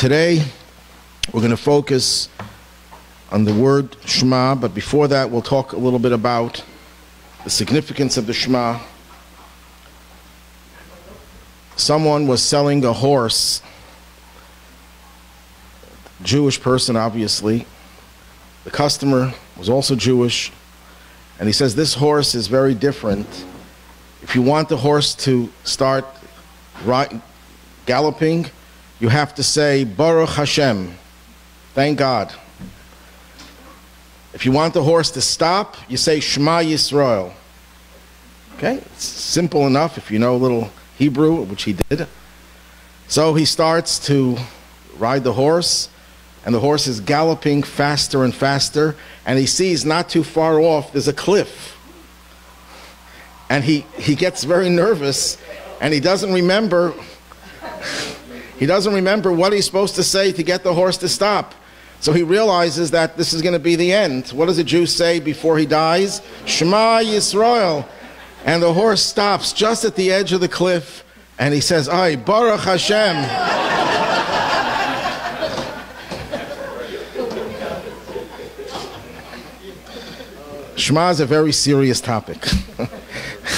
Today, we're going to focus on the word Shema, but before that, we'll talk a little bit about the significance of the Shema. Someone was selling a horse, Jewish person, obviously. The customer was also Jewish, and he says, This horse is very different. If you want the horse to start galloping, you have to say, Baruch Hashem, thank God. If you want the horse to stop, you say Shema Yisrael. Okay, it's simple enough if you know a little Hebrew, which he did. So he starts to ride the horse, and the horse is galloping faster and faster, and he sees not too far off there's a cliff. And he, he gets very nervous, and he doesn't remember he doesn't remember what he's supposed to say to get the horse to stop. So he realizes that this is going to be the end. What does a Jew say before he dies? Shema Yisrael. And the horse stops just at the edge of the cliff and he says, Ay, Baruch Hashem. Shema is a very serious topic.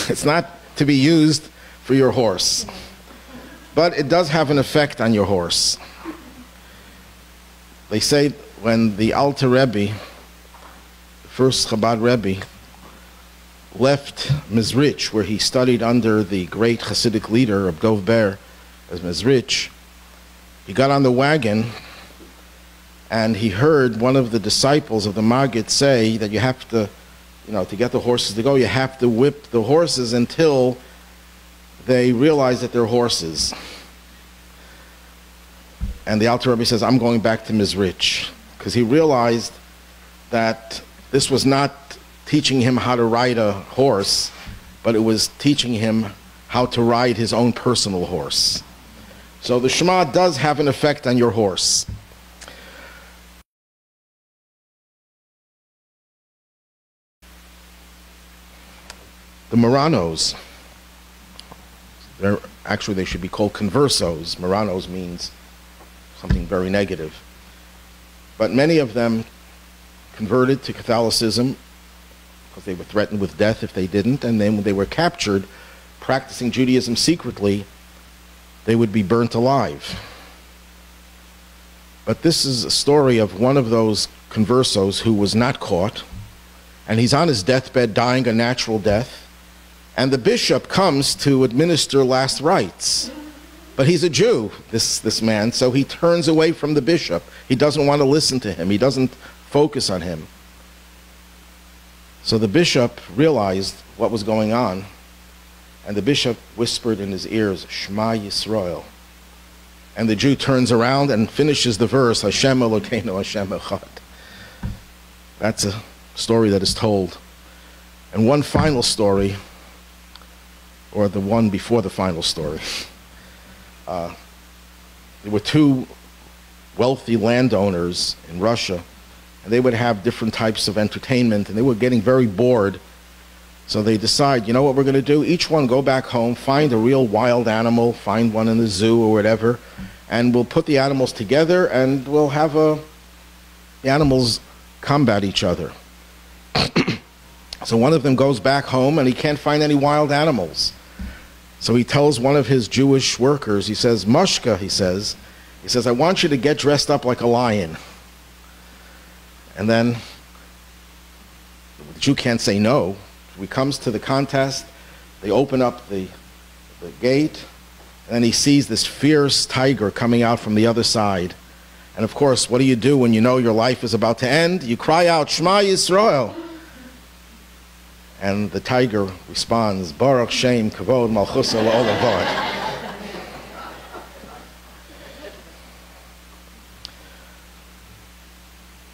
it's not to be used for your horse but it does have an effect on your horse. They say when the Alter Rebbe, first Chabad Rebbe, left Mezrich, where he studied under the great Hasidic leader of Dov Ber as Mezrich, he got on the wagon and he heard one of the disciples of the Maggid say that you have to, you know, to get the horses to go, you have to whip the horses until they realize that they're horses. And the Alter Rebbe says, I'm going back to Mezrich. Because he realized that this was not teaching him how to ride a horse, but it was teaching him how to ride his own personal horse. So the Shema does have an effect on your horse. The Marranos. Actually, they should be called conversos. Marranos means something very negative. But many of them converted to Catholicism because they were threatened with death if they didn't, and then when they were captured practicing Judaism secretly, they would be burnt alive. But this is a story of one of those conversos who was not caught, and he's on his deathbed dying a natural death and the bishop comes to administer last rites. But he's a Jew, this, this man, so he turns away from the bishop. He doesn't want to listen to him, he doesn't focus on him. So the bishop realized what was going on, and the bishop whispered in his ears, Shema Yisrael. And the Jew turns around and finishes the verse, Hashem Elokeinu Hashem Echad. That's a story that is told. And one final story or the one before the final story. Uh, there were two wealthy landowners in Russia, and they would have different types of entertainment, and they were getting very bored. So they decide, you know what we're going to do? Each one go back home, find a real wild animal, find one in the zoo or whatever, and we'll put the animals together, and we'll have a, the animals combat each other. so one of them goes back home, and he can't find any wild animals. So he tells one of his Jewish workers, he says, Mushka, he says, he says, I want you to get dressed up like a lion. And then the Jew can't say no. He comes to the contest, they open up the, the gate, and then he sees this fierce tiger coming out from the other side. And of course, what do you do when you know your life is about to end? You cry out, Shema Yisrael. And the tiger responds, Baruch Shem Kavod Malchus Olavad.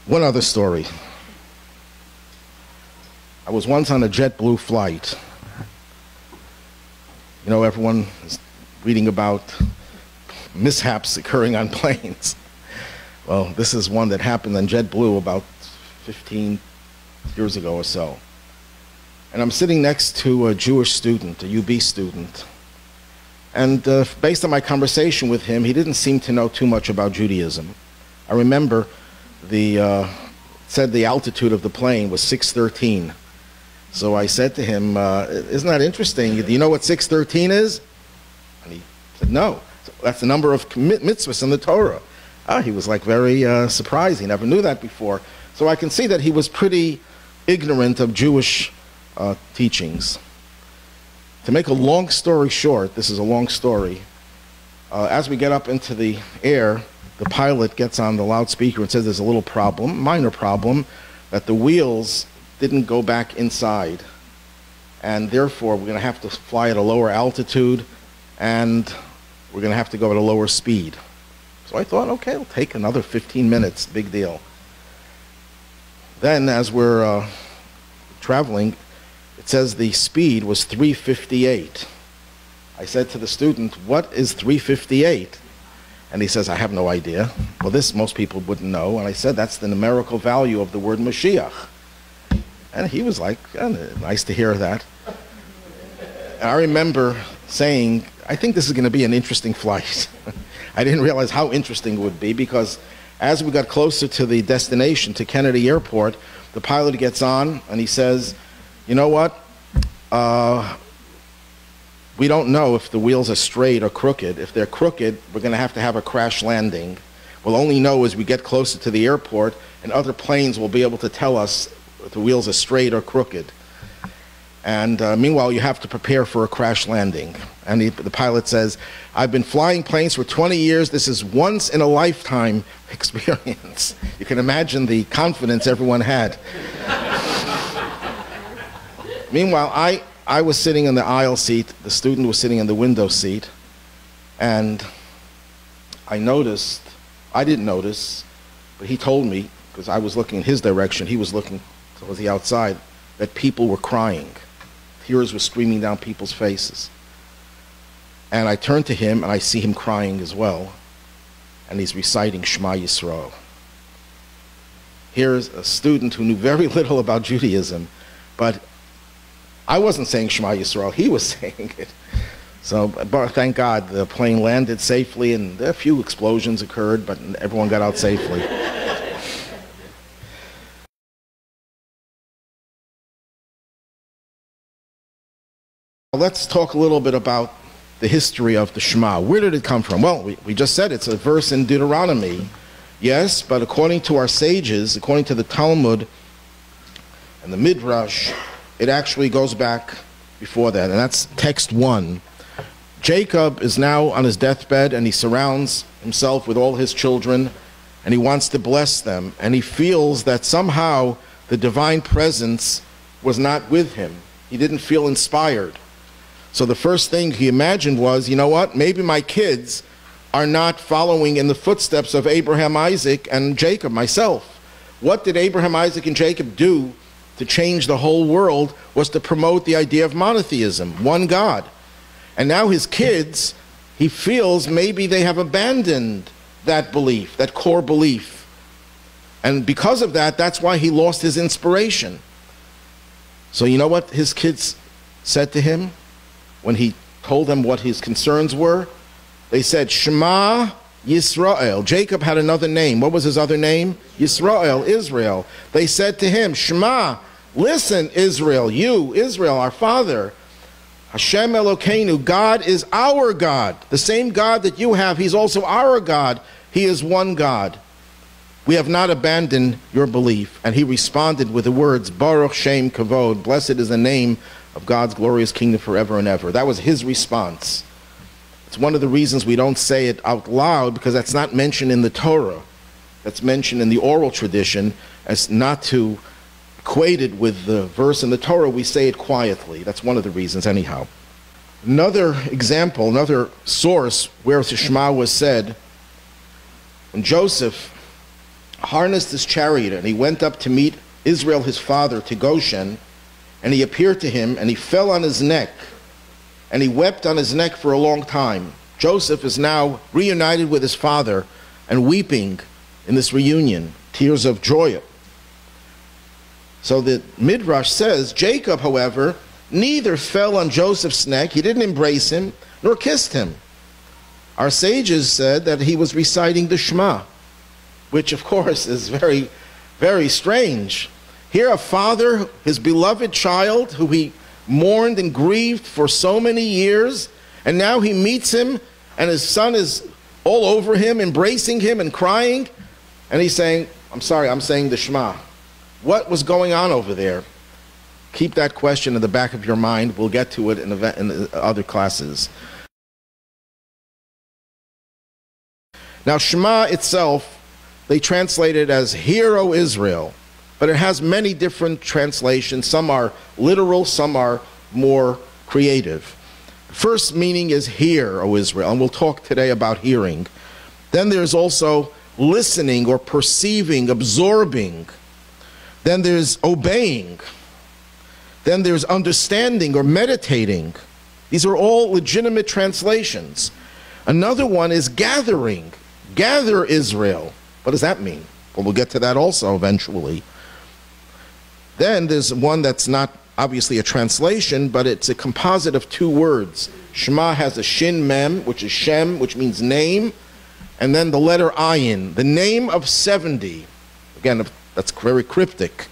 One other story. I was once on a JetBlue flight. You know, everyone is reading about mishaps occurring on planes. Well, this is one that happened on JetBlue about 15 years ago or so. And I'm sitting next to a Jewish student, a UB student. And uh, based on my conversation with him, he didn't seem to know too much about Judaism. I remember the uh, said the altitude of the plane was 613. So I said to him, uh, "Isn't that interesting? Do you know what 613 is?" And he said, "No. So that's the number of mitzvahs in the Torah." Ah, he was like very uh, surprised. He never knew that before. So I can see that he was pretty ignorant of Jewish uh, teachings. To make a long story short, this is a long story. Uh, as we get up into the air, the pilot gets on the loudspeaker and says there's a little problem, minor problem, that the wheels didn't go back inside. And therefore, we're going to have to fly at a lower altitude and we're going to have to go at a lower speed. So I thought, okay, it'll take another 15 minutes, big deal. Then, as we're uh, traveling, it says the speed was 358. I said to the student, What is 358? And he says, I have no idea. Well, this most people wouldn't know. And I said, That's the numerical value of the word Mashiach. And he was like, oh, Nice to hear that. I remember saying, I think this is going to be an interesting flight. I didn't realize how interesting it would be because as we got closer to the destination, to Kennedy Airport, the pilot gets on and he says, You know what? Uh, we don't know if the wheels are straight or crooked. If they're crooked, we're going to have to have a crash landing. We'll only know as we get closer to the airport, and other planes will be able to tell us if the wheels are straight or crooked. And uh, meanwhile, you have to prepare for a crash landing. And the, the pilot says, I've been flying planes for 20 years. This is once in a lifetime experience. You can imagine the confidence everyone had. Meanwhile, I, I was sitting in the aisle seat, the student was sitting in the window seat, and I noticed, I didn't notice, but he told me, because I was looking in his direction, he was looking towards the outside, that people were crying. Tears were streaming down people's faces. And I turned to him and I see him crying as well. And he's reciting Shema Yisrael. Here's a student who knew very little about Judaism, but I wasn't saying Shema Yisrael, he was saying it. So, but thank God the plane landed safely and a few explosions occurred, but everyone got out safely. Let's talk a little bit about the history of the Shema. Where did it come from? Well, we, we just said it's a verse in Deuteronomy. Yes, but according to our sages, according to the Talmud and the Midrash, it actually goes back before that, and that's text one. Jacob is now on his deathbed and he surrounds himself with all his children and he wants to bless them. And he feels that somehow the divine presence was not with him. He didn't feel inspired. So the first thing he imagined was, you know what, maybe my kids are not following in the footsteps of Abraham, Isaac, and Jacob, myself. What did Abraham, Isaac, and Jacob do to change the whole world was to promote the idea of monotheism, one God. And now his kids, he feels maybe they have abandoned that belief, that core belief. And because of that, that's why he lost his inspiration. So, you know what his kids said to him when he told them what his concerns were? They said, Shema Yisrael. Jacob had another name. What was his other name? Yisrael, Israel. They said to him, Shema, Listen, Israel, you, Israel, our father, Hashem Elokeinu, God is our God. The same God that you have, He's also our God. He is one God. We have not abandoned your belief. And he responded with the words, Baruch Shem Kavod, blessed is the name of God's glorious kingdom forever and ever. That was his response. It's one of the reasons we don't say it out loud because that's not mentioned in the Torah. That's mentioned in the oral tradition as not to equated with the verse in the Torah, we say it quietly. That's one of the reasons, anyhow. Another example, another source where Shema was said, when Joseph harnessed his chariot and he went up to meet Israel, his father, to Goshen, and he appeared to him and he fell on his neck and he wept on his neck for a long time. Joseph is now reunited with his father and weeping in this reunion, tears of joy so the Midrash says Jacob, however, neither fell on Joseph's neck, he didn't embrace him, nor kissed him. Our sages said that he was reciting the Shema, which of course is very, very strange. Here, a father, his beloved child, who he mourned and grieved for so many years, and now he meets him, and his son is all over him, embracing him and crying, and he's saying, I'm sorry, I'm saying the Shema. What was going on over there? Keep that question in the back of your mind. We'll get to it in, in other classes. Now, Shema itself, they translate it as Hear, O Israel, but it has many different translations. Some are literal, some are more creative. First meaning is hear, O Israel, and we'll talk today about hearing. Then there's also listening or perceiving, absorbing. Then there's obeying. Then there's understanding or meditating. These are all legitimate translations. Another one is gathering. Gather Israel. What does that mean? Well, we'll get to that also eventually. Then there's one that's not obviously a translation, but it's a composite of two words. Shema has a shin mem, which is Shem, which means name, and then the letter ayin, the name of 70. Again, that's very cryptic.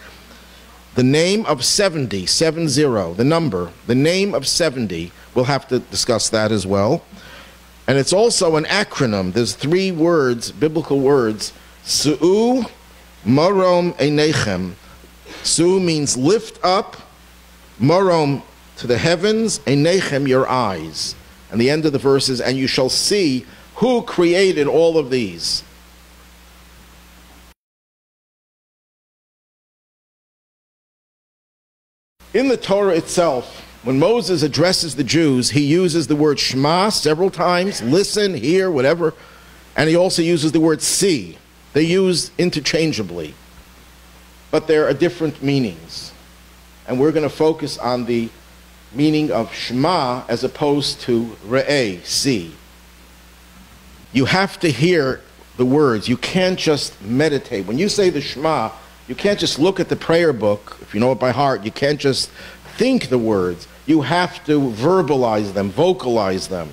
The name of 70, 70, the number, the name of 70. We'll have to discuss that as well. And it's also an acronym. There's three words, biblical words. Su'u marom einechem. Su means lift up, Marom to the heavens, Einechem your eyes. And the end of the verse is, and you shall see who created all of these. In the Torah itself, when Moses addresses the Jews, he uses the word Shema several times, listen, hear, whatever, and he also uses the word see. They use interchangeably, but there are different meanings and we're going to focus on the meaning of Shema as opposed to Re'eh, see. You have to hear the words. You can't just meditate. When you say the Shema, you can't just look at the prayer book, if you know it by heart. You can't just think the words. You have to verbalize them, vocalize them.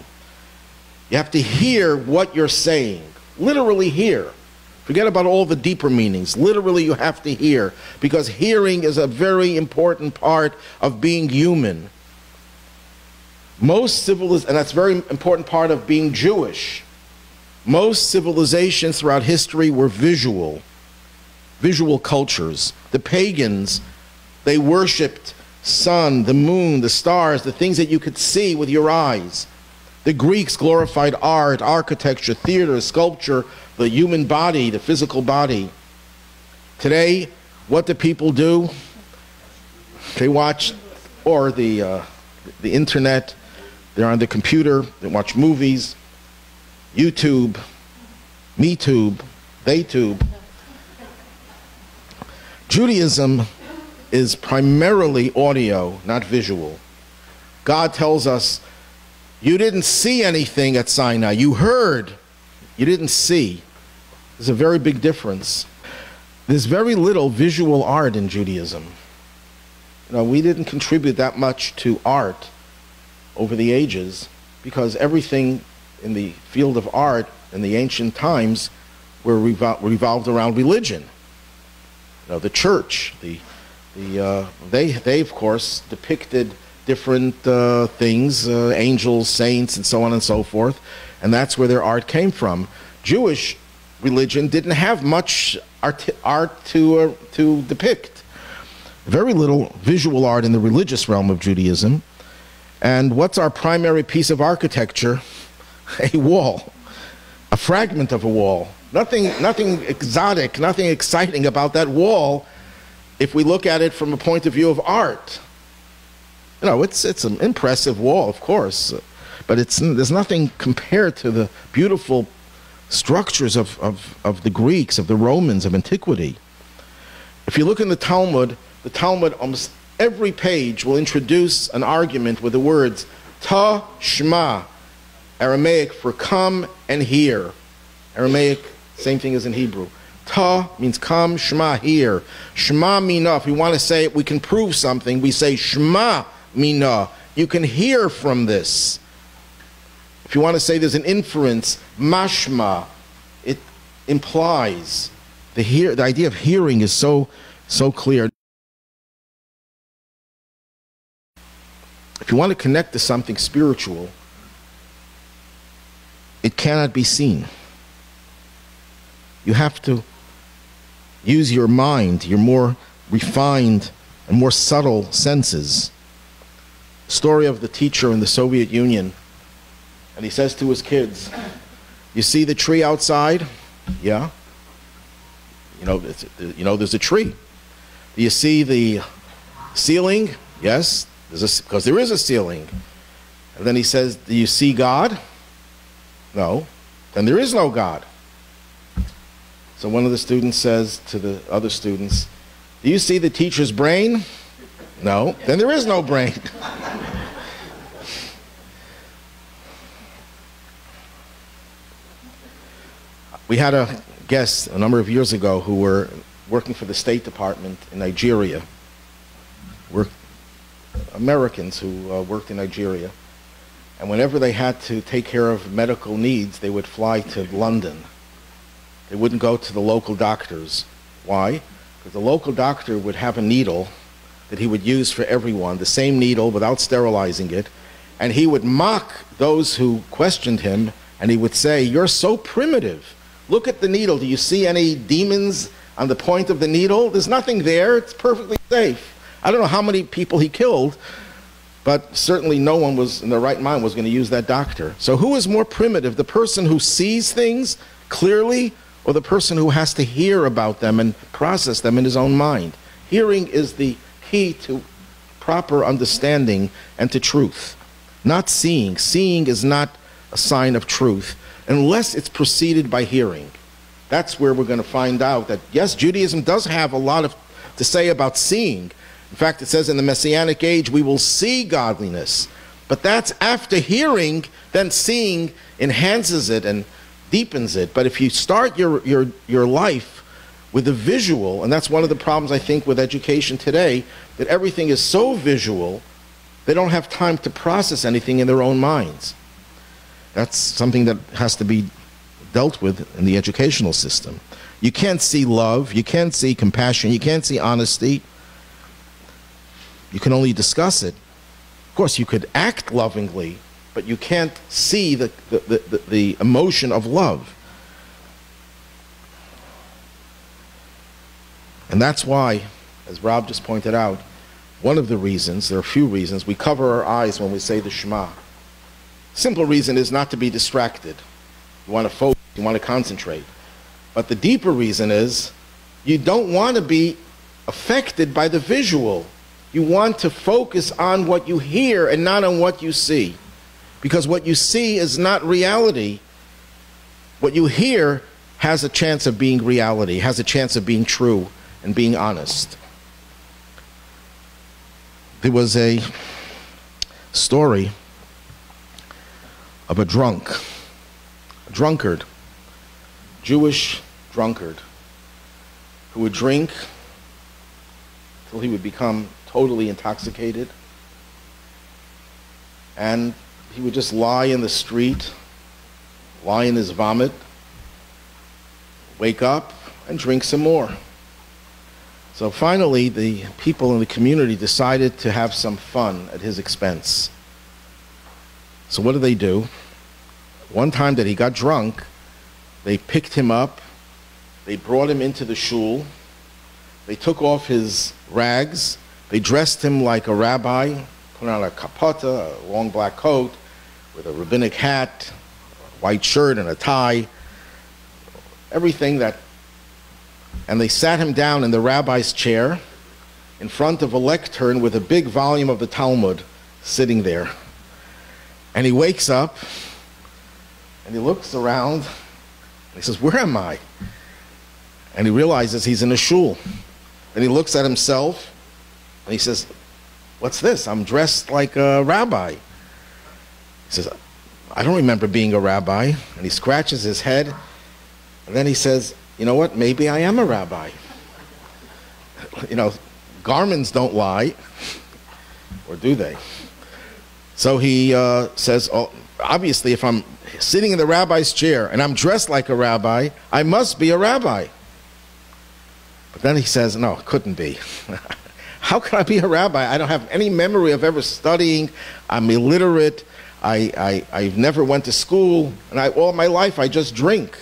You have to hear what you're saying, literally hear. Forget about all the deeper meanings. Literally, you have to hear, because hearing is a very important part of being human. Most civilizations, and that's a very important part of being Jewish. Most civilizations throughout history were visual, visual cultures. The pagans, they worshipped sun, the moon, the stars, the things that you could see with your eyes. The Greeks glorified art, architecture, theater, sculpture, the human body, the physical body. Today, what do people do? They watch, or the, uh, the internet, they're on the computer, they watch movies, YouTube, MeTube, TheyTube. Judaism is primarily audio, not visual. God tells us, you didn't see anything at Sinai, you heard you didn't see. There's a very big difference. There's very little visual art in Judaism. You know, we didn't contribute that much to art over the ages because everything in the field of art in the ancient times were revol revolved around religion. Know, the church, the, the, uh, they, they, of course, depicted different uh, things, uh, angels, saints, and so on and so forth and that's where their art came from. Jewish religion didn't have much art, art to, uh, to depict. Very little visual art in the religious realm of Judaism. And what's our primary piece of architecture? A wall, a fragment of a wall. Nothing, nothing exotic, nothing exciting about that wall if we look at it from a point of view of art. You know, it's, it's an impressive wall, of course but it's, there's nothing compared to the beautiful structures of, of, of the Greeks, of the Romans, of antiquity. If you look in the Talmud, the Talmud, almost every page will introduce an argument with the words ta, shma, Aramaic for come and hear. Aramaic, same thing as in Hebrew. Ta means come, Shema hear. Shema mean if we want to say we can prove something, we say Shema mina. You can hear from this. If you want to say there's an inference, mashma, it implies. The, hear, the idea of hearing is so, so clear. If you want to connect to something spiritual, it cannot be seen. You have to use your mind, your more refined and more subtle senses. Story of the teacher in the Soviet Union. And he says to his kids, You see the tree outside? Yeah. You know, uh, you know there's a tree. Do you see the ceiling? Yes, because there is a ceiling. And then he says, Do you see God? No. Then there is no God. So one of the students says to the other students, Do you see the teacher's brain? No. Then there is no brain. we had a guest a number of years ago who were working for the State Department in Nigeria. Americans who uh, worked in Nigeria. And whenever they had to take care of medical needs, they would fly to London. They wouldn't go to the local doctors. Why? Because the local doctor would have a needle that he would use for everyone, the same needle without sterilizing it, and he would mock those who questioned him, and he would say, You're so primitive. Look at the needle. Do you see any demons on the point of the needle? There's nothing there. It's perfectly safe. I don't know how many people he killed, but certainly no one was in their right mind was going to use that doctor. So who is more primitive, the person who sees things clearly or the person who has to hear about them and process them in his own mind? Hearing is the key to proper understanding and to truth. Not seeing. Seeing is not a sign of truth unless it's preceded by hearing. That's where we're going to find out that yes, Judaism does have a lot of to say about seeing, in fact, it says in the Messianic age, we will see godliness. But that's after hearing, then seeing enhances it and deepens it. But if you start your, your, your life with a visual, and that's one of the problems I think with education today, that everything is so visual, they don't have time to process anything in their own minds. That's something that has to be dealt with in the educational system. You can't see love, you can't see compassion, you can't see honesty, you can only discuss it. Of course, you could act lovingly, but you can't see the, the, the, the emotion of love. And that's why, as Rob just pointed out, one of the reasons, there are a few reasons, we cover our eyes when we say the Shema. Simple reason is not to be distracted. You want to focus, you want to concentrate. But the deeper reason is you don't want to be affected by the visual. You want to focus on what you hear and not on what you see. Because what you see is not reality. What you hear has a chance of being reality, has a chance of being true and being honest. There was a story of a drunk, a drunkard, Jewish drunkard, who would drink till he would become totally intoxicated. And he would just lie in the street, lie in his vomit, wake up, and drink some more. So finally, the people in the community decided to have some fun at his expense. So what did they do? One time that he got drunk, they picked him up, they brought him into the shul, they took off his rags, they dressed him like a rabbi, put on a kapota, a long black coat, with a rabbinic hat, a white shirt, and a tie. Everything that. And they sat him down in the rabbi's chair in front of a lectern with a big volume of the Talmud sitting there. And he wakes up and he looks around and he says, Where am I? And he realizes he's in a shul. And he looks at himself and he says, What's this? I'm dressed like a rabbi. He says, I don't remember being a rabbi. And he scratches his head. And then he says, You know what? Maybe I am a rabbi. You know, garments don't lie. or do they? So he uh, says, oh, obviously, if I'm sitting in the rabbi's chair and I'm dressed like a rabbi, I must be a rabbi. But then he says, no, it couldn't be. How can I be a rabbi? I don't have any memory of ever studying. I'm illiterate. I, I, I've never went to school. And I, all my life I just drink.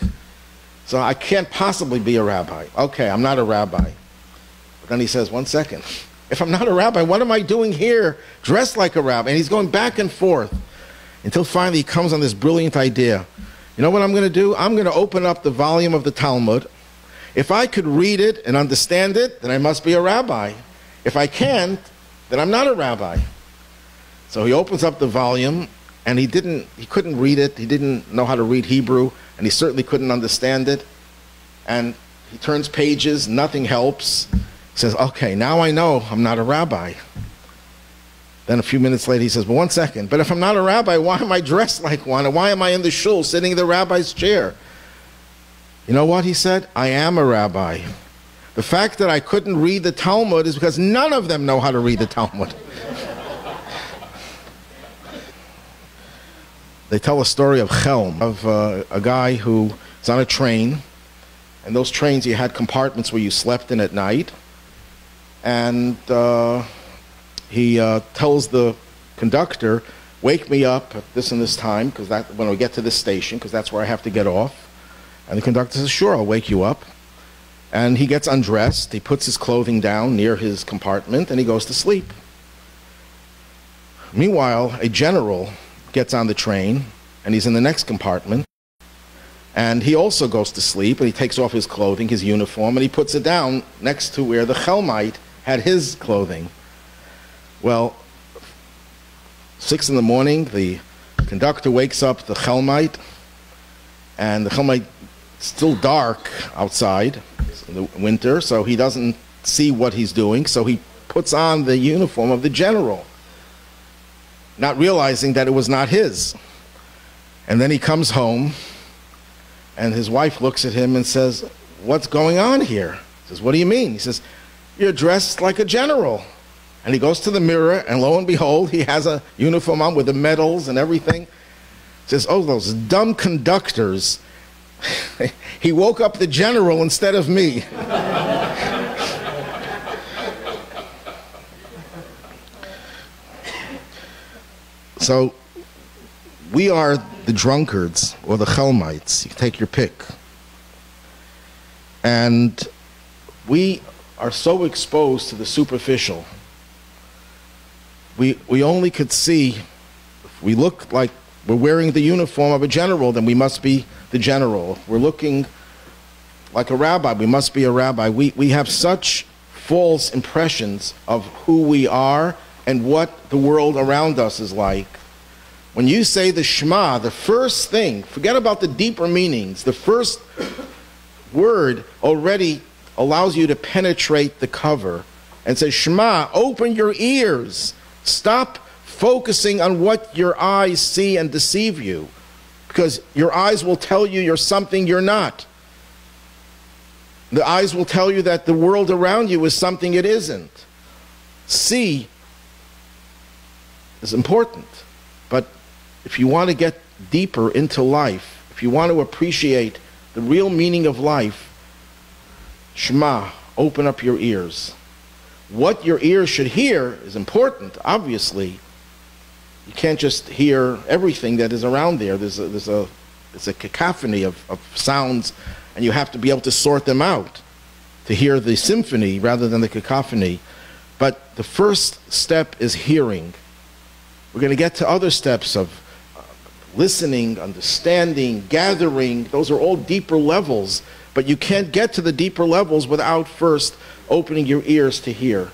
So I can't possibly be a rabbi. Okay, I'm not a rabbi. But then he says, one second. If I'm not a rabbi, what am I doing here dressed like a rabbi? And he's going back and forth until finally he comes on this brilliant idea. You know what I'm going to do? I'm going to open up the volume of the Talmud. If I could read it and understand it, then I must be a rabbi. If I can't, then I'm not a rabbi. So he opens up the volume and he didn't he couldn't read it. He didn't know how to read Hebrew and he certainly couldn't understand it. And he turns pages, nothing helps. He says, "Okay, now I know I'm not a rabbi." Then a few minutes later, he says, But one second, but if I'm not a rabbi, why am I dressed like one? And why am I in the shul sitting in the rabbi's chair? You know what? He said, I am a rabbi. The fact that I couldn't read the Talmud is because none of them know how to read the Talmud. They tell a story of Chelm, of uh, a guy who was on a train, and those trains you had compartments where you slept in at night, and uh, he uh, tells the conductor, "Wake me up at this and this time, because that when we get to this station, because that's where I have to get off." And the conductor says, "Sure, I'll wake you up." And he gets undressed. He puts his clothing down near his compartment, and he goes to sleep. Meanwhile, a general gets on the train, and he's in the next compartment. And he also goes to sleep, and he takes off his clothing, his uniform, and he puts it down next to where the Chelmite had his clothing. Well, six in the morning, the conductor wakes up the Chelmite, and the Chelmite still dark outside in the winter, so he doesn't see what he's doing, so he puts on the uniform of the general, not realizing that it was not his. And then he comes home, and his wife looks at him and says, What's going on here? He says, What do you mean? He says, You're dressed like a general. And he goes to the mirror, and lo and behold, he has a uniform on with the medals and everything. He Says, Oh, those dumb conductors. he woke up the general instead of me. so, we are the drunkards or the Chelmites. You take your pick. And we are so exposed to the superficial we, we only could see, if we look like we're wearing the uniform of a general, then we must be the general. If we're looking like a rabbi, we must be a rabbi. We, we have such false impressions of who we are and what the world around us is like. When you say the Shema, the first thing, forget about the deeper meanings, the first word already allows you to penetrate the cover and say, Shema, open your ears Stop focusing on what your eyes see and deceive you because your eyes will tell you you're something you're not. The eyes will tell you that the world around you is something it isn't. See is important, but if you want to get deeper into life, if you want to appreciate the real meaning of life, Shema, open up your ears what your ears should hear is important, obviously. You can't just hear everything that is around there. There's a, there's a, it's a cacophony of, of sounds, and you have to be able to sort them out to hear the symphony rather than the cacophony. But the first step is hearing. We're going to get to other steps of uh, listening, understanding, gathering. Those are all deeper levels. But you can't get to the deeper levels without first opening your ears to hear.